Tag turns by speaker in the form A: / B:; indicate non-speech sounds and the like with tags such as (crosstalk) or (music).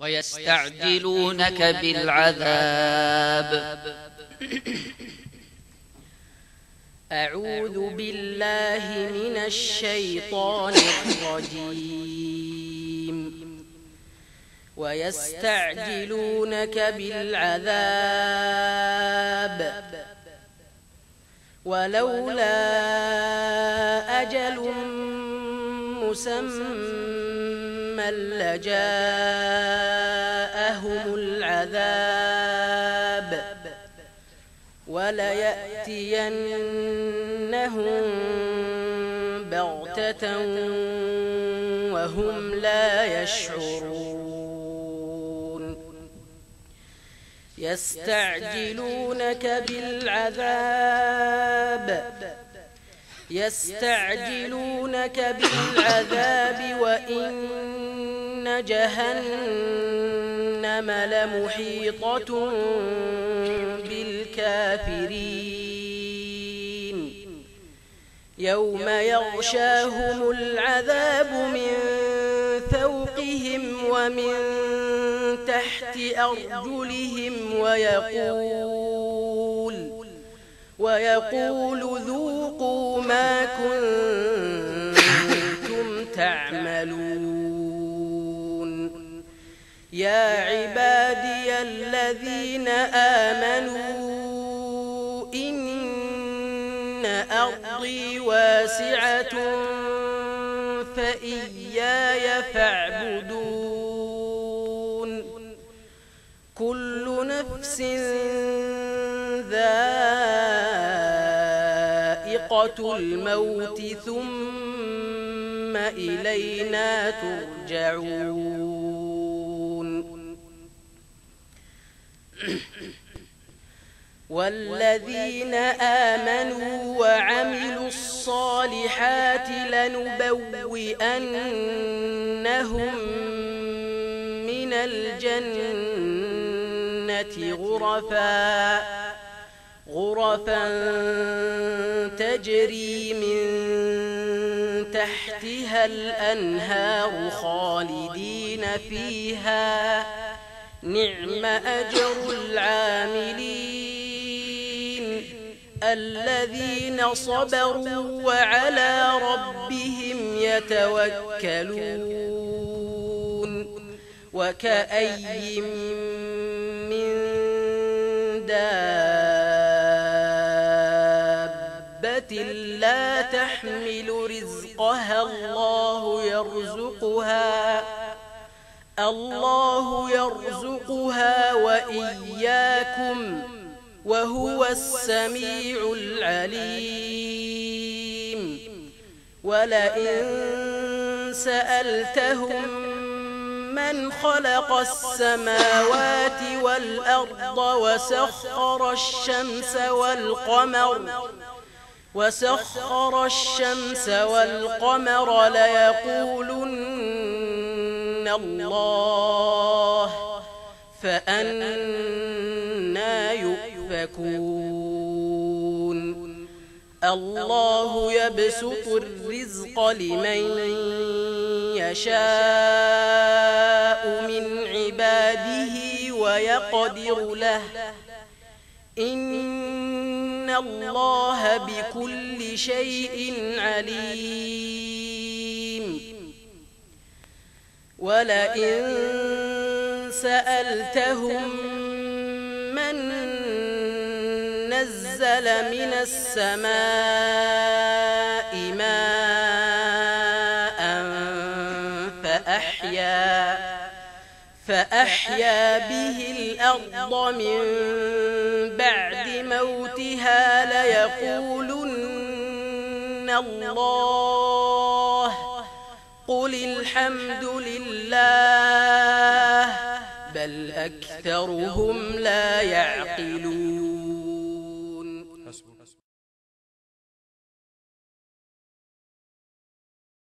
A: ويستعجلونك بالعذاب أعوذ بالله من الشيطان الرجيم ويستعجلونك بالعذاب ولولا أجل مسمى مَّن لَّجَاءَهُمُ الْعَذَابُ وَلَيَأْتِيَنَّهُم بَغْتَةً وَهُمْ لَا يَشْعُرُونَ يَسْتَعْجِلُونَكَ بِالْعَذَابِ يستعجلونك بالعذاب وإن جهنم لمحيطة بالكافرين يوم يغشاهم العذاب من فوقهم ومن تحت أرجلهم ويقول ويقول ذوقوا ما كنتم تعملون يا عبادي الذين آمنوا إن أرضي واسعة فإياي فاعبدون كل نفس ذات الموت ثم إلينا ترجعون (clears throat) والذين آمنوا وعملوا الصالحات لنبوئنهم من الجنة غرفاً غرفا تجري من تحتها الأنهار خالدين فيها نعم أجر العاملين الذين صبروا وعلى ربهم يتوكلون وكأي من دار دابة لا تحمل رزقها الله يرزقها الله يرزقها وإياكم وهو السميع العليم ولئن سألتهم من خلق السماوات والأرض وسخر الشمس والقمر وسخر الشمس والقمر ليقولن الله فأنا يؤفكون الله يبسط الرزق لمن يشاء من عباده ويقدر له إن إن الله بكل شيء عليم ولئن سألتهم من نزل من السماء ماء فأحيا فأحيا به الأرض من بعد موتها ليقولن الله قل الحمد لله بل أكثرهم لا يعقلون